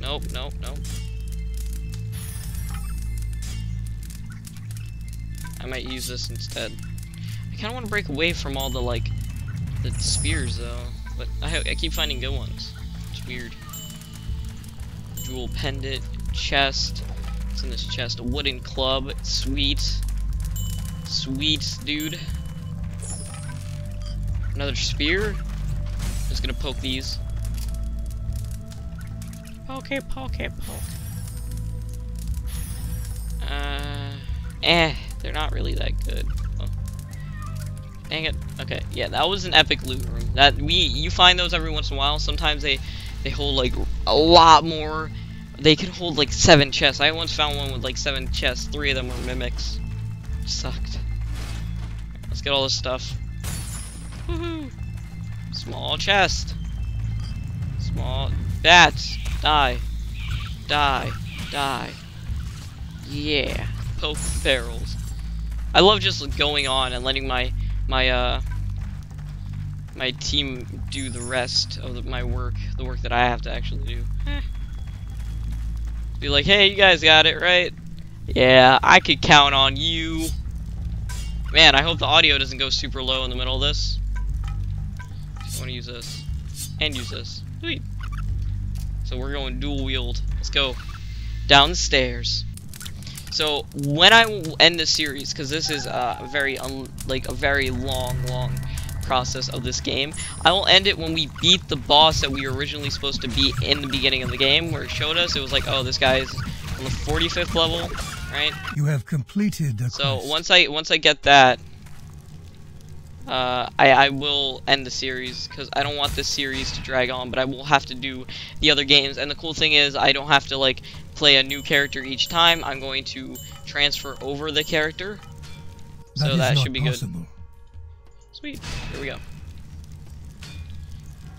nope, nope, nope. I might use this instead. I kind of want to break away from all the, like, the spears, though. But I, I keep finding good ones. It's weird. Jewel pendant, chest. What's in this chest? A wooden club. Sweet. Sweet, dude. Another spear. Just gonna poke these. Poke, poke, poke. Uh, eh, they're not really that good. Oh. Dang it. Okay, yeah, that was an epic loot room. That we you find those every once in a while. Sometimes they they hold like a lot more. They could hold like seven chests. I once found one with like seven chests. Three of them were mimics. Sucked. Let's get all this stuff. Woohoo! Small chest. Small bats. Die. Die. Die. Yeah. Poke barrels. I love just going on and letting my my uh my team do the rest of the, my work, the work that I have to actually do. Eh. Be like, hey, you guys got it, right? Yeah, I could count on you. Man, I hope the audio doesn't go super low in the middle of this. I want to use this. And use this. Sweet. So we're going dual wield. Let's go. Down the stairs. So when I will end the series, because this is uh, a very like a very long, long process of this game, I will end it when we beat the boss that we were originally supposed to beat in the beginning of the game, where it showed us it was like, oh, this guy is on the 45th level, right? You have completed the So quest. once I once I get that, uh, I I will end the series because I don't want this series to drag on. But I will have to do the other games, and the cool thing is I don't have to like play a new character each time. I'm going to transfer over the character, so is that should be possible. good. Sweet. Here we go.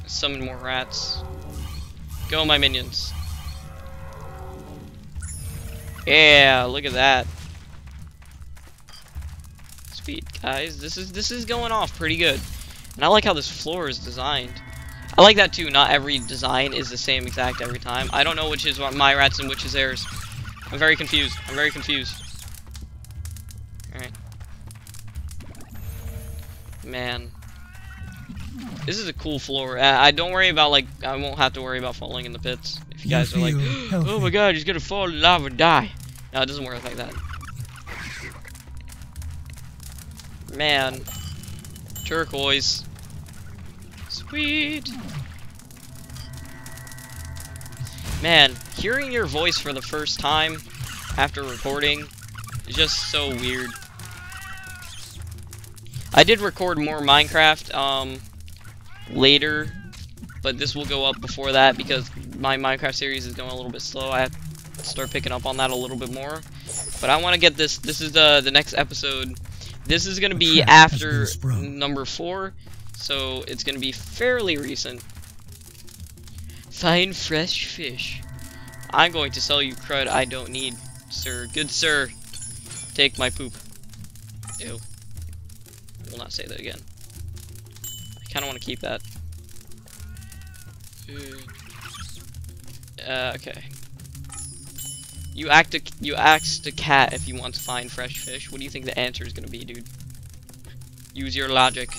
Summon more rats. Go, my minions. Yeah, look at that. Guys. This is this is going off pretty good. And I like how this floor is designed. I like that too. Not every design is the same exact every time. I don't know which is my rats and which is theirs. I'm very confused. I'm very confused. Alright. Man. This is a cool floor. Uh, I don't worry about like I won't have to worry about falling in the pits. If you You guys are like, oh my god, he's gonna fall in lava and die. No, it doesn't work like that. Man. Turquoise. Sweet. Man, hearing your voice for the first time after recording is just so weird. I did record more Minecraft um, later, but this will go up before that because my Minecraft series is going a little bit slow. I have to start picking up on that a little bit more. But I want to get this. This is the the next episode. This is going to be after number four, so it's going to be fairly recent. Fine fresh fish. I'm going to sell you crud I don't need, sir. Good sir. Take my poop. Ew. I will not say that again. I kind of want to keep that. Uh, okay. You act a, you asked a cat if you want to find fresh fish. What do you think the answer is gonna be, dude? Use your logic.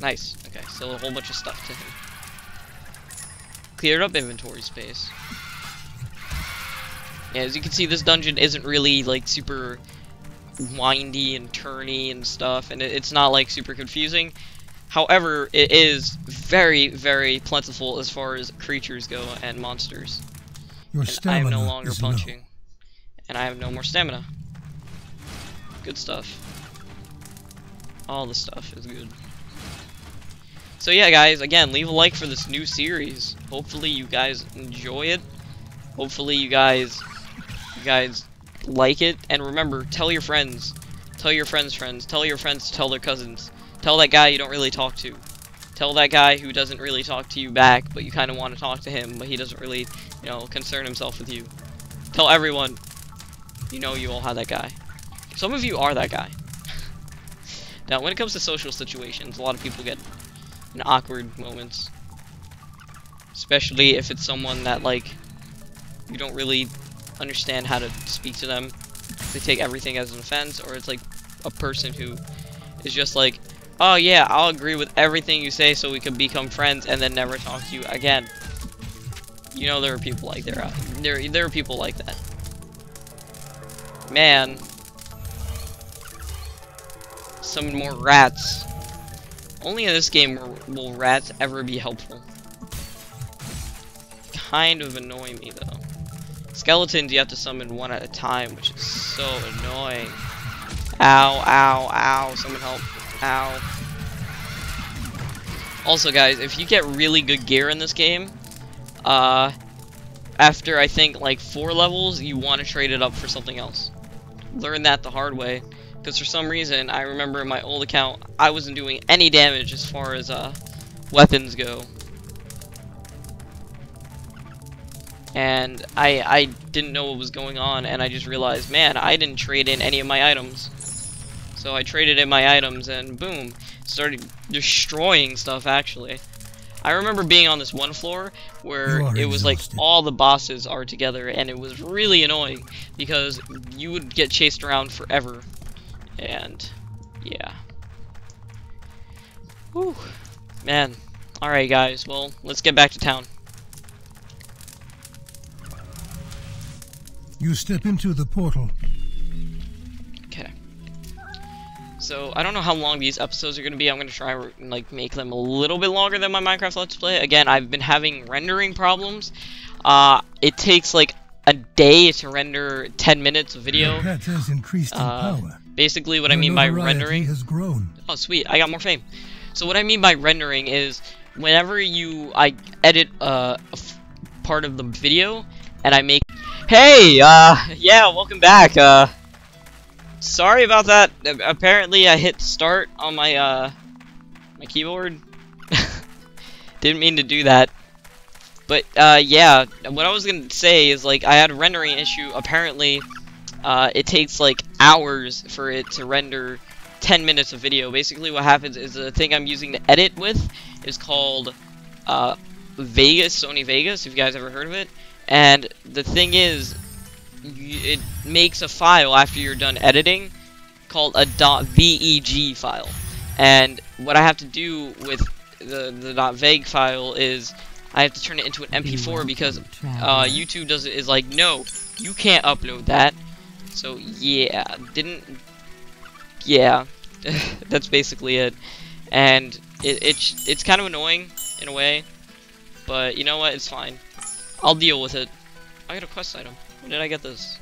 Nice. Okay, so a whole bunch of stuff to him. Cleared up inventory space. Yeah, as you can see, this dungeon isn't really like super windy and turny and stuff, and it, it's not like super confusing. However, it is very, very plentiful as far as creatures go and monsters. Your And I am no longer is low. punching. And I have no more stamina. Good stuff. All the stuff is good. So yeah, guys, again, leave a like for this new series. Hopefully you guys enjoy it. Hopefully you guys you guys like it. And remember, tell your friends. Tell your friends' friends. Tell your friends to tell their cousins. Tell that guy you don't really talk to. Tell that guy who doesn't really talk to you back, but you kind of want to talk to him, but he doesn't really, you know, concern himself with you. Tell everyone. You know you all have that guy. Some of you are that guy. now, when it comes to social situations, a lot of people get in awkward moments. Especially if it's someone that, like, you don't really understand how to speak to them. They take everything as an offense, or it's like a person who is just like, oh yeah, I'll agree with everything you say so we can become friends and then never talk to you again. You know there are people like there. Uh, there, there are people like that. Man. Summon more rats. Only in this game will rats ever be helpful. Kind of annoy me though. Skeletons you have to summon one at a time, which is so annoying. Ow, ow, ow, someone help. Ow. Also guys, if you get really good gear in this game, uh, after I think like four levels, you want to trade it up for something else. Learn that the hard way, because for some reason, I remember in my old account, I wasn't doing any damage as far as uh, weapons go. And I, I didn't know what was going on, and I just realized, man, I didn't trade in any of my items. So I traded in my items, and boom, started destroying stuff, actually. I remember being on this one floor where it was exhausted. like all the bosses are together and it was really annoying because you would get chased around forever. And yeah. Whew. Man. Alright guys, well, let's get back to town. You step into the portal So, I don't know how long these episodes are going to be. I'm going to try and like make them a little bit longer than my Minecraft Let's Play. Again, I've been having rendering problems. Uh, it takes like a day to render 10 minutes of video. Pet has increased in uh, power. Basically, what Your I mean by rendering... has grown. Oh, sweet. I got more fame. So what I mean by rendering is whenever you... I edit uh, part of the video and I make... Hey! Uh, yeah, welcome back. Uh, Sorry about that. Apparently I hit start on my uh my keyboard. Didn't mean to do that. But uh yeah, what I was gonna say is like I had a rendering issue. Apparently uh it takes like hours for it to render 10 minutes of video. Basically what happens is the thing I'm using to edit with is called uh Vegas, Sony Vegas, if you guys ever heard of it. And the thing is, it makes a file after you're done editing called a .veg file. And what I have to do with the, the .veg file is I have to turn it into an MP4 because uh, YouTube does it is like, no, you can't upload that. So yeah, didn't, yeah, that's basically it. And it, it's, it's kind of annoying in a way, but you know what, it's fine. I'll deal with it. I got a quest item. When did I get this?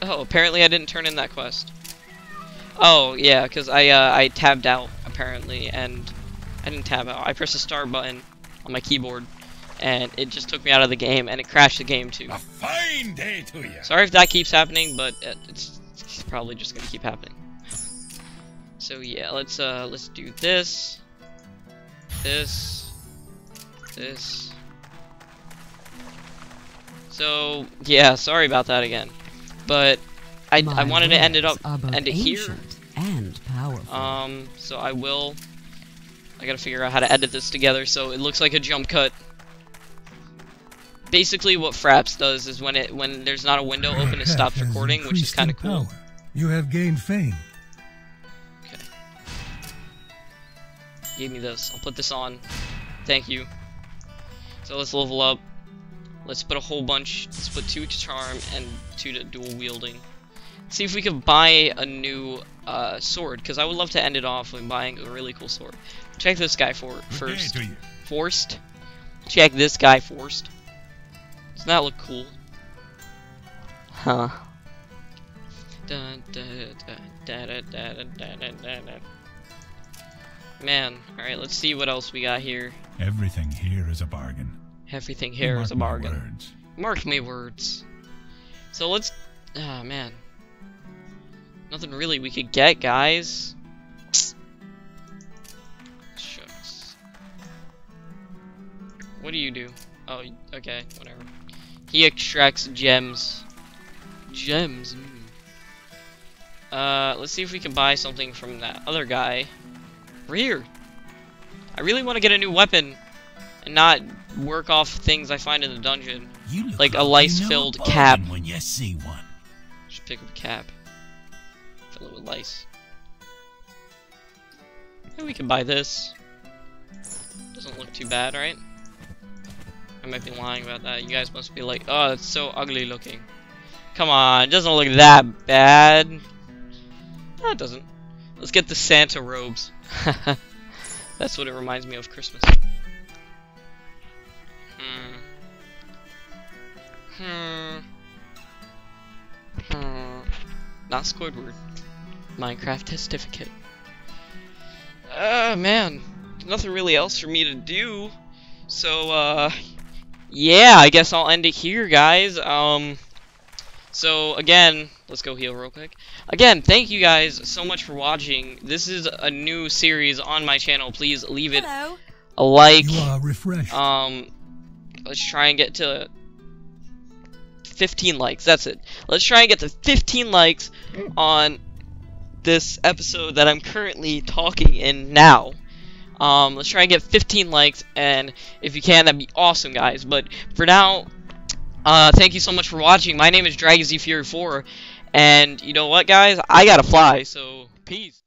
Oh, apparently I didn't turn in that quest. Oh, yeah, because I, uh, I tabbed out, apparently, and I didn't tab out. I pressed the star button on my keyboard, and it just took me out of the game, and it crashed the game, too. A fine day to you. Sorry if that keeps happening, but it's, it's probably just gonna keep happening. So, yeah, let's, uh, let's do this, this, this, so, yeah, sorry about that again. But I, I wanted to end it up end it here. And powerful. Um, so I will I gotta figure out how to edit this together so it looks like a jump cut. Basically what Fraps does is when it when there's not a window open it stops recording, which is kinda cool. Power. You have gained fame. Okay. Give me this. I'll put this on. Thank you. So let's level up. Let's put a whole bunch, let's put two to charm and two to dual wielding. See if we can buy a new uh, sword, because I would love to end it off with buying a really cool sword. Check this guy for first. Forced. Check this guy forced. Doesn't that look cool? Huh. Man, alright, let's see what else we got here. Everything here is a bargain. Everything here Mark is a bargain. Mark me words. So let's... Ah, oh, man. Nothing really we could get, guys. Shucks. What do you do? Oh, okay, whatever. He extracts gems. Gems. Mm. Uh, let's see if we can buy something from that other guy. We're here. I really want to get a new weapon and not work off things I find in the dungeon. You look Like a lice-filled cap. when you see one. Just pick up a cap. Fill it with lice. Maybe we can buy this. Doesn't look too bad, right? I might be lying about that. You guys must be like, oh, it's so ugly looking. Come on, it doesn't look that bad. No, it doesn't. Let's get the Santa robes. That's what it reminds me of Christmas. Hmm. Hmm. Hmm. Not Squidward. Minecraft certificate. Uh, man. Nothing really else for me to do. So, uh, yeah, I guess I'll end it here, guys. Um, so, again, let's go heal real quick. Again, thank you guys so much for watching. This is a new series on my channel. Please leave it Hello. a like. You are refreshed. Um, let's try and get to 15 likes. That's it. Let's try and get to 15 likes on this episode that I'm currently talking in now. Um, let's try and get 15 likes, and if you can, that'd be awesome, guys. But for now, uh, thank you so much for watching. My name is Dragon Z Fury 4, and you know what, guys? I gotta fly, so peace.